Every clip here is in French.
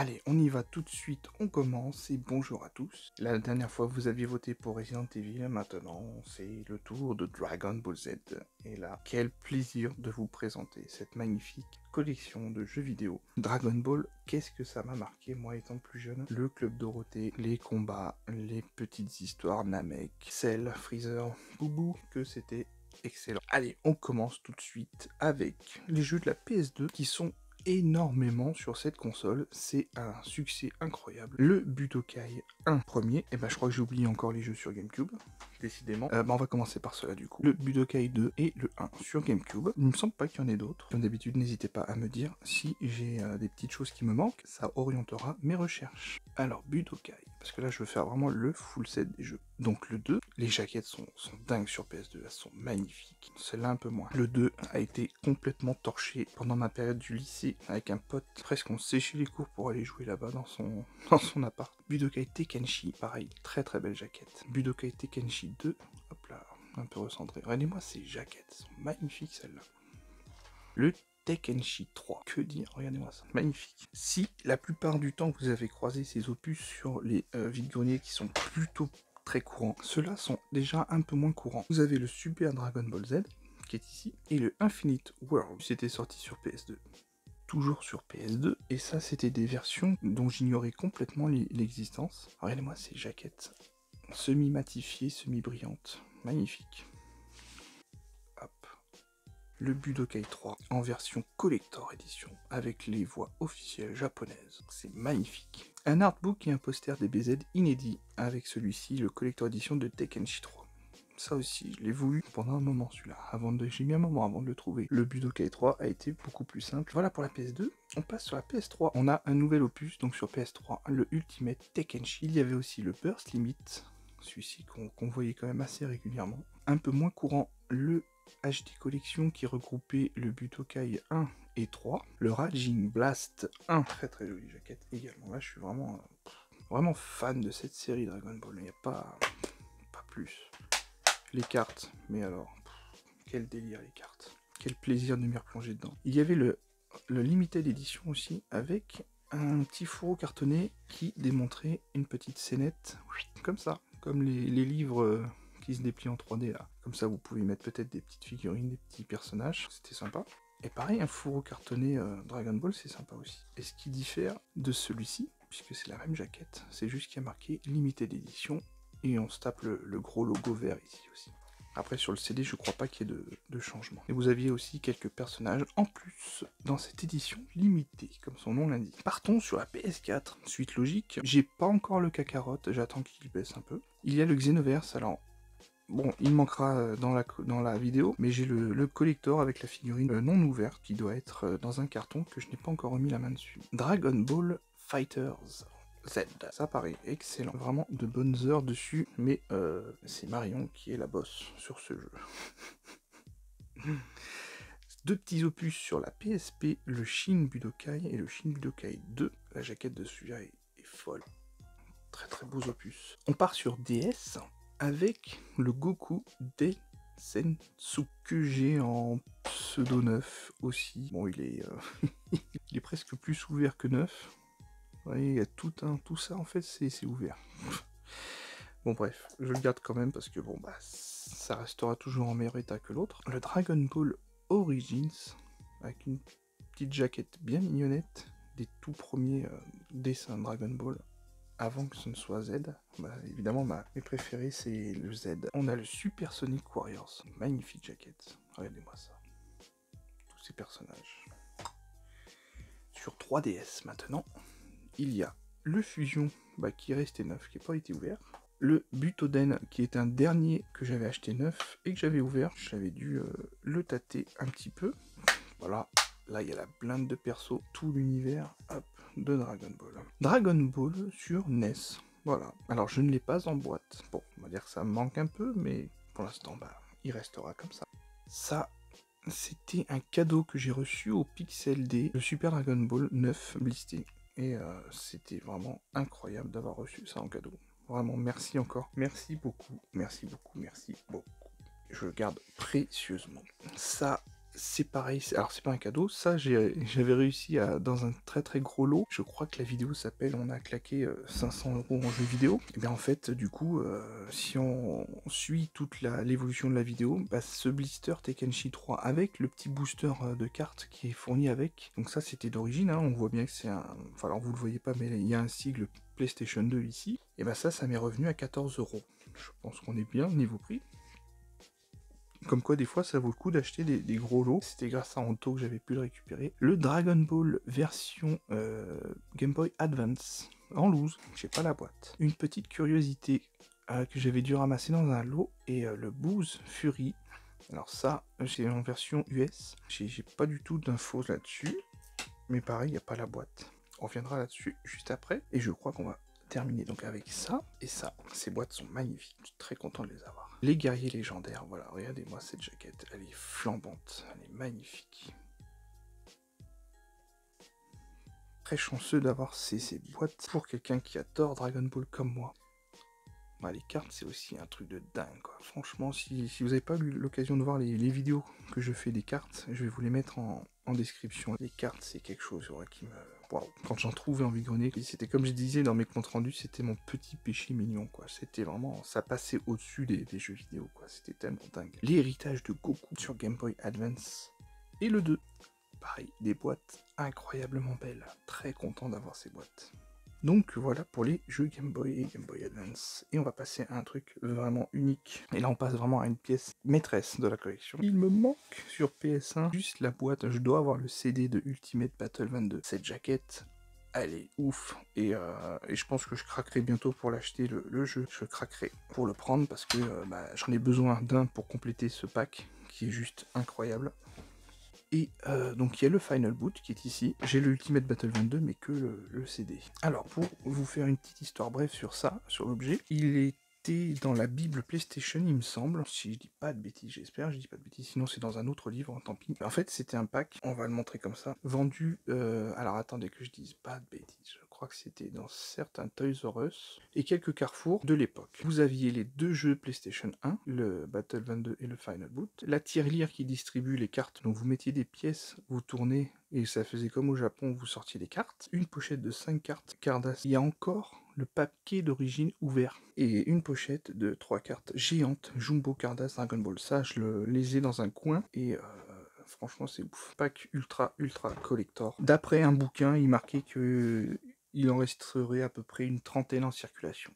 Allez, on y va tout de suite, on commence et bonjour à tous. La dernière fois vous aviez voté pour Resident Evil, maintenant c'est le tour de Dragon Ball Z. Et là, quel plaisir de vous présenter cette magnifique collection de jeux vidéo. Dragon Ball, qu'est-ce que ça m'a marqué moi étant plus jeune? Le Club Dorothée, les combats, les petites histoires Namek, Cell, Freezer, Boubou, que c'était excellent. Allez, on commence tout de suite avec les jeux de la PS2 qui sont énormément sur cette console, c'est un succès incroyable. Le Budokai 1 premier, et eh ben je crois que j'ai oublié encore les jeux sur GameCube, décidément. Euh, bah, on va commencer par cela du coup. Le Budokai 2 et le 1 sur GameCube. Il me semble pas qu'il y en ait d'autres. Comme d'habitude, n'hésitez pas à me dire si j'ai euh, des petites choses qui me manquent, ça orientera mes recherches. Alors Budokai, parce que là je veux faire vraiment le full set des jeux. Donc le 2, les jaquettes sont, dingues sur PS2, elles sont magnifiques. Celle-là un peu moins. Le 2 a été complètement torché pendant ma période du lycée avec un pote. Presque on séchait les cours pour aller jouer là-bas dans son, dans son appart. Budokai Tekenshi, pareil, très très belle jaquette. Budokai Tekenshi 2, hop là, un peu recentré. Regardez-moi ces jaquettes, sont magnifiques celles-là. Le Tekenshi 3, que dire, regardez-moi ça, magnifique. Si la plupart du temps vous avez croisé ces opus sur les euh, qui sont plutôt très courants, ceux-là sont déjà un peu moins courants. Vous avez le Super Dragon Ball Z, qui est ici, et le Infinite World, c'était sorti sur PS2 toujours sur PS2, et ça c'était des versions dont j'ignorais complètement l'existence. Regardez-moi ces jaquettes semi-matifiées, semi-brillantes, magnifiques. Hop. Le Budokai 3 en version collector édition, avec les voix officielles japonaises, c'est magnifique. Un artbook et un poster des BZ inédit, avec celui-ci, le collector édition de Tekkenshi 3 ça aussi, je l'ai voulu pendant un moment celui-là. Avant de, j'ai mis un moment avant de le trouver. Le Budokai 3 a été beaucoup plus simple. Voilà pour la PS2. On passe sur la PS3. On a un nouvel opus, donc sur PS3, le Ultimate Tekkenshi. Il y avait aussi le Burst Limit, celui-ci qu'on voyait quand même assez régulièrement. Un peu moins courant, le HD Collection qui regroupait le Budokai 1 et 3. Le Raging Blast 1, très très jolie jaquette également. Là, je suis vraiment, vraiment fan de cette série Dragon Ball. Il n'y a pas, pas plus les cartes. Mais alors, quel délire les cartes. Quel plaisir de m'y replonger dedans. Il y avait le, le limited edition aussi avec un petit fourreau cartonné qui démontrait une petite scénette comme ça, comme les, livres euh, qui se déplient en 3D là. Comme ça, vous pouvez mettre peut-être des petites figurines, des petits personnages. C'était sympa. Et pareil, un fourreau cartonné euh, Dragon Ball, c'est sympa aussi. Et ce qui diffère de celui-ci, puisque c'est la même jaquette, c'est juste qu'il y a marqué limited edition et on se tape le, gros logo vert ici aussi. Après sur le CD je crois pas qu'il y ait de, changement. Et vous aviez aussi quelques personnages en plus dans cette édition limitée, comme son nom l'indique. Partons sur la PS4. Suite logique, j'ai pas encore le cacarotte, j'attends qu'il baisse un peu. Il y a le Xenoverse, alors Bon, il manquera dans la, vidéo, mais j'ai le, le, collector avec la figurine non ouverte qui doit être euh, dans un carton que je n'ai pas encore remis la main dessus. Dragon Ball Fighters Z. Ça paraît excellent. Vraiment de bonnes heures dessus, mais euh, c'est Marion qui est la bosse sur ce jeu. Deux petits opus sur la PSP, le Shin Budokai et le Shin Budokai 2. La jaquette de celui-là est, folle. Très très beaux opus. On part sur DS avec le Goku que j'ai en pseudo neuf aussi. Bon, il est, euh, il est presque plus ouvert que neuf il y a tout, un, tout ça, en fait, c'est ouvert. bon, bref, je le garde quand même parce que, bon, bah, ça restera toujours en meilleur état que l'autre. Le Dragon Ball Origins, avec une petite jaquette bien mignonnette, des tout premiers euh, dessins Dragon Ball, avant que ce ne soit Z. Bah, évidemment, ma, mes préférés, c'est le Z. On a le Super Sonic Warriors, magnifique jaquette. Regardez-moi ça. Tous ces personnages. Sur 3DS maintenant il y a le Fusion bah, qui est neuf, qui n'a pas été ouvert. Le Butoden qui est un dernier que j'avais acheté neuf et que j'avais ouvert. J'avais dû euh, le tâter un petit peu. Voilà, là il y a la blinde de perso, tout l'univers de Dragon Ball. Dragon Ball sur NES. Voilà. Alors je ne l'ai pas en boîte. Bon, on va dire que ça manque un peu, mais pour l'instant, bah, il restera comme ça. Ça, c'était un cadeau que j'ai reçu au Pixel D, le Super Dragon Ball 9 blisté. Et euh, c'était vraiment incroyable d'avoir reçu ça en cadeau. Vraiment, merci encore. Merci beaucoup. Merci beaucoup. Merci beaucoup. Je le garde précieusement. Ça, c'est pareil, alors c'est pas un cadeau, ça j'avais réussi à, dans un très très gros lot, je crois que la vidéo s'appelle On a claqué 500 euros en jeu vidéo, et bien en fait du coup, si on suit toute l'évolution de la vidéo, bah, ce blister Tekenshi 3 avec le petit booster de cartes qui est fourni avec, donc ça c'était d'origine, hein, on voit bien que c'est un, enfin alors vous le voyez pas mais il y a un sigle PlayStation 2 ici, et ben ça, ça m'est revenu à 14 euros. Je pense qu'on est bien niveau prix. Comme quoi, des fois, ça vaut le coup d'acheter des, gros lots. C'était grâce à Anto que j'avais pu le récupérer. Le Dragon Ball version euh, Game Boy Advance en loose. J'ai pas la boîte. Une petite curiosité euh, que j'avais dû ramasser dans un lot et euh, le Booze Fury. Alors ça, j'ai en version US. J'ai pas du tout d'infos là-dessus. Mais pareil, il n'y a pas la boîte. On reviendra là-dessus juste après. Et je crois qu'on va terminer donc avec ça et ça. Ces boîtes sont magnifiques. Je suis très content de les avoir. Les guerriers légendaires. Voilà, regardez-moi cette jaquette. Elle est flambante. Elle est magnifique. Très chanceux d'avoir ces, boîtes pour quelqu'un qui adore Dragon Ball comme moi. Les cartes, c'est aussi un truc de dingue. Franchement, si, vous n'avez pas eu l'occasion de voir les, vidéos que je fais des cartes, je vais vous les mettre en, description. Les cartes, c'est quelque chose qui me... Quand j'en trouvais en vigronné, c'était comme je disais dans mes comptes rendus, c'était mon petit péché mignon. quoi. C'était vraiment... Ça passait au-dessus des, jeux vidéo. quoi. C'était tellement dingue. L'héritage de Goku sur Game Boy Advance. Et le 2. Pareil, des boîtes incroyablement belles. Très content d'avoir ces boîtes. Donc voilà pour les jeux Game Boy et Game Boy Advance. Et on va passer à un truc vraiment unique. Et là on passe vraiment à une pièce maîtresse de la collection. Il me manque sur PS1 juste la boîte. Je dois avoir le CD de Ultimate Battle 22. Cette jaquette, elle est ouf. Et, euh, je pense que je craquerai bientôt pour l'acheter le, jeu. Je craquerai pour le prendre parce que euh, bah, j'en ai besoin d'un pour compléter ce pack qui est juste incroyable. Et euh, donc il y a le Final Boot qui est ici. J'ai le Ultimate Battle 22 mais que le, CD. Alors pour vous faire une petite histoire brève sur ça, sur l'objet, il était dans la Bible PlayStation il me semble. Si je dis pas de bêtises, j'espère, je dis pas de bêtises, sinon c'est dans un autre livre, tant pis. En fait c'était un pack, on va le montrer comme ça, vendu... Euh, alors attendez que je dise pas de bêtises, crois que c'était dans certains Toys R Us, et quelques Carrefour de l'époque. Vous aviez les deux jeux PlayStation 1, le Battle 22 et le Final Boot, la tirelire qui distribue les cartes, donc vous mettiez des pièces, vous tournez, et ça faisait comme au Japon, vous sortiez des cartes, une pochette de 5 cartes Cardass, il y a encore le papier d'origine ouvert, et une pochette de 3 cartes géantes Jumbo Cardass Dragon Ball. Ça, je le, les ai dans un coin, et... Euh, franchement c'est ouf. Pack ultra ultra collector. D'après un bouquin, il marquait que il en resterait à peu près une trentaine en circulation.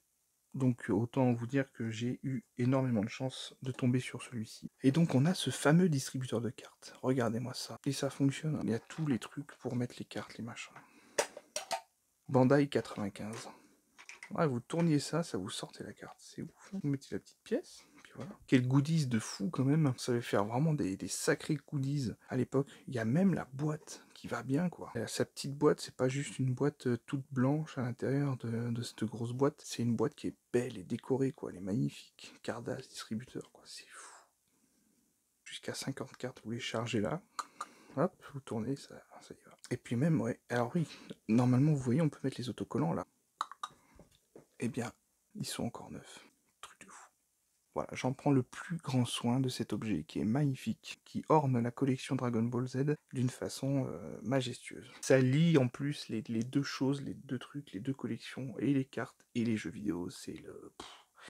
Donc autant vous dire que j'ai eu énormément de chance de tomber sur celui-ci. Et donc on a ce fameux distributeur de cartes. Regardez-moi ça. Et ça fonctionne. Il y a tous les trucs pour mettre les cartes, les machins. Bandai 95. vous tourniez ça, ça vous sortait la carte. C'est ouf. Vous mettez la petite pièce. Voilà. Quel goodies de fou quand même. Ça va faire vraiment des, sacrés goodies à l'époque. Il y a même la boîte va bien quoi. sa petite boîte, c'est pas juste une boîte euh, toute blanche à l'intérieur de, cette grosse boîte, c'est une boîte qui est belle et décorée quoi, elle est magnifique. Cardass distributeur quoi, c'est fou. Jusqu'à 50 cartes, vous les chargez là, hop, vous tournez, ça, ça y va. Et puis même, ouais, alors oui, normalement vous voyez, on peut mettre les autocollants là. Eh bien, ils sont encore neufs. Voilà, j'en prends le plus grand soin de cet objet qui est magnifique, qui orne la collection Dragon Ball Z d'une façon euh, majestueuse. Ça lie en plus les, deux choses, les deux trucs, les deux collections, et les cartes et les jeux vidéo. C'est le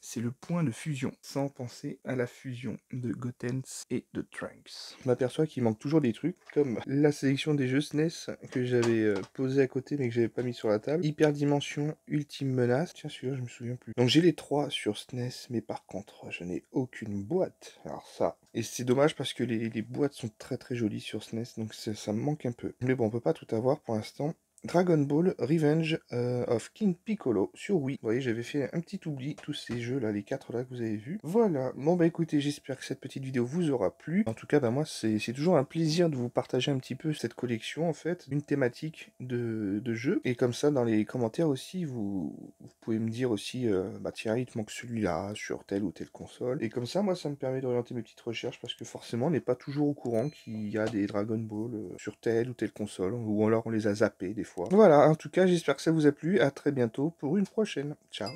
c'est le point de fusion, sans penser à la fusion de Gotenks et de Trunks. Je m'aperçois qu'il manque toujours des trucs, comme la sélection des jeux SNES que j'avais euh, posé à côté mais que j'avais pas mis sur la table. Hyperdimension, Ultime Menace, tiens celui-là je me souviens plus. Donc j'ai les trois sur SNES, mais par contre je n'ai aucune boîte. Alors ça, et c'est dommage parce que les, boîtes sont très très jolies sur SNES, donc ça me manque un peu. Mais bon, on peut pas tout avoir pour l'instant. Dragon Ball Revenge euh, of King Piccolo sur Wii. Vous voyez, j'avais fait un petit oubli, tous ces jeux-là, les quatre là que vous avez vus. Voilà, bon bah écoutez, j'espère que cette petite vidéo vous aura plu. En tout cas, bah moi, c'est toujours un plaisir de vous partager un petit peu cette collection, en fait, une thématique de, de jeux. Et comme ça, dans les commentaires aussi, vous, pouvez me dire aussi, euh, bah tiens, il te manque celui-là sur telle ou telle console. Et comme ça, moi, ça me permet d'orienter mes petites recherches, parce que forcément, on n'est pas toujours au courant qu'il y a des Dragon Ball euh, sur telle ou telle console, ou alors on les a zappés des voilà, en tout cas, j'espère que ça vous a plu. À très bientôt pour une prochaine. Ciao